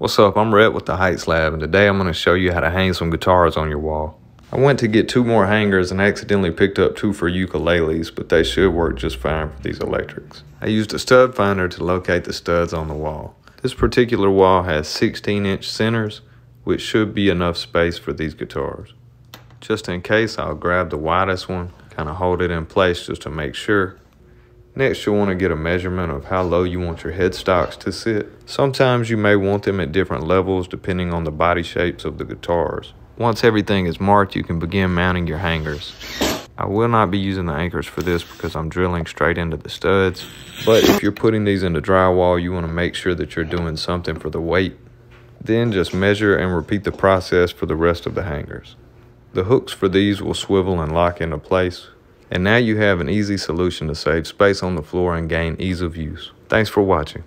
What's up, I'm Rhett with the Heights Lab and today I'm going to show you how to hang some guitars on your wall. I went to get two more hangers and accidentally picked up two for ukuleles, but they should work just fine for these electrics. I used a stud finder to locate the studs on the wall. This particular wall has 16 inch centers, which should be enough space for these guitars. Just in case, I'll grab the widest one, kind of hold it in place just to make sure, Next, you'll want to get a measurement of how low you want your headstocks to sit. Sometimes you may want them at different levels depending on the body shapes of the guitars. Once everything is marked, you can begin mounting your hangers. I will not be using the anchors for this because I'm drilling straight into the studs. But if you're putting these into drywall, you want to make sure that you're doing something for the weight. Then just measure and repeat the process for the rest of the hangers. The hooks for these will swivel and lock into place, and now you have an easy solution to save space on the floor and gain ease of use. Thanks for watching.